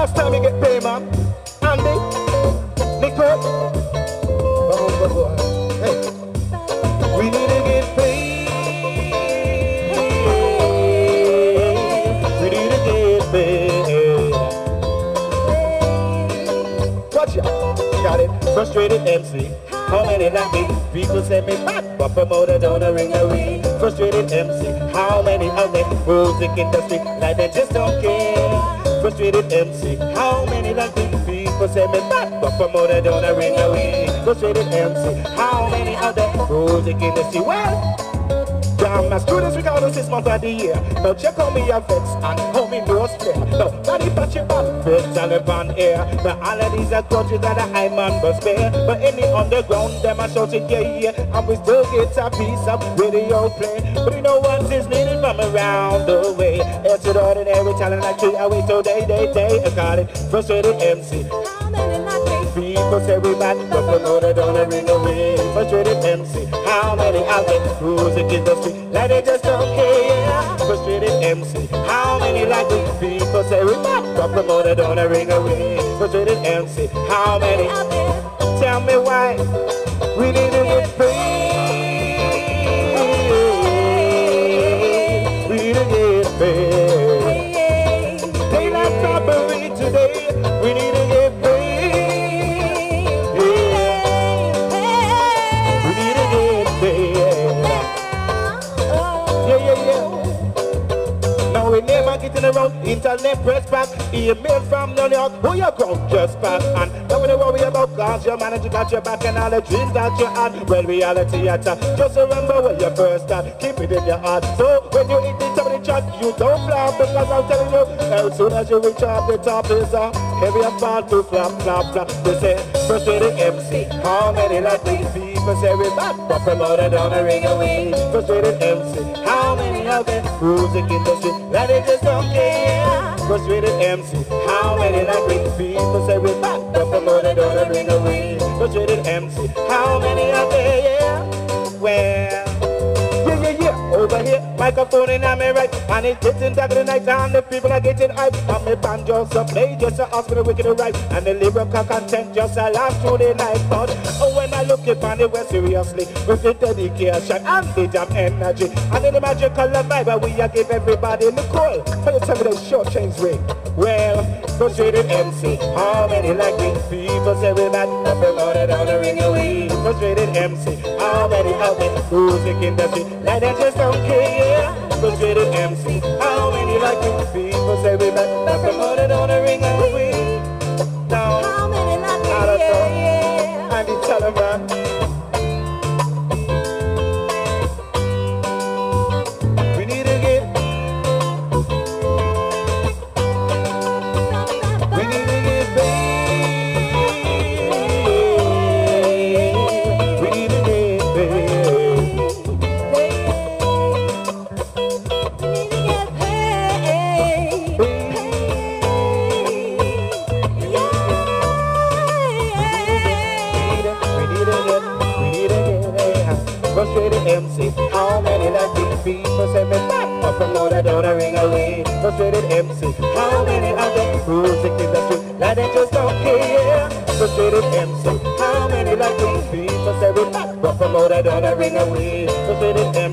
last time you get paid, man? Andy? Nicole? Boy, boy. Hey. We need to get paid. We need to get paid. Watch out. Got it. Frustrated MC. How many like me? People say me back, but promoter don't ring a ring. Frustrated MC. How many of them music industry like they just don't care? Frustrated MC. How many like me? People say me back, but promoter don't ring a ring. Frustrated MC. How many other of them music industry? Well. Damn, my students regardless six months of the year. Now check on me your vets and how me no spare. Now body patch your back, vets all upon air. But all of these are countries that I man but spare. But any underground, them are shouting yeah yeah. And we still get a piece of radio play. But you know what is needed from around the way. It's an ordinary talent like tree. I wait till day, day, day. I call it frustrated MC. How many like me? People say we bad, but promoter don't ring away. Frustrated MC, how many out there music industry like they just don't care? Frustrated MC, how many like we? People say we bad, but promoter don't ring away. Frustrated MC, how many? Tell me why we need to get paid. Around internet press back Email from New York, who you ground just pass. And nothing to worry about cause your manager got your back And all the dreams that you had, well reality at Just remember when you first start, keep it in your heart. So when you hit the of the chart, you don't flop Because I'm telling you, as soon as you reach up the top is a Heavy fall to flop, flop, flop They say, frustrated MC, how many like me People say we back, but promoter down the ring away Frustrated MC, how many out there Music industry, like they just don't care Frustrated MC, how many like me People say we back, but promoter down the ring away Frustrated MC, how many out there, yeah microphone in my right. And it's getting dark the night and the people are getting hype. And my band just a play, just a for the wicked right And the lyrical content just a laugh through the night. But oh, when I look upon it well seriously With the dedication and the jam energy And in the magical vibe we are give everybody the call How you tell me that short change ring? Well, frustrated MC, how many like me? People say we're mad, but promoted on the ring away Frustrated MC, there? Music industry, like they just don't care Frustrated MC, how many like me? People say we mad, but frustrated MC. How many like these people say me back up from that don't ring away? Frustrated MC. How many of the music industry like they just don't care? Frustrated MC. How many like these people say we back up from that don't ring away? Frustrated MC.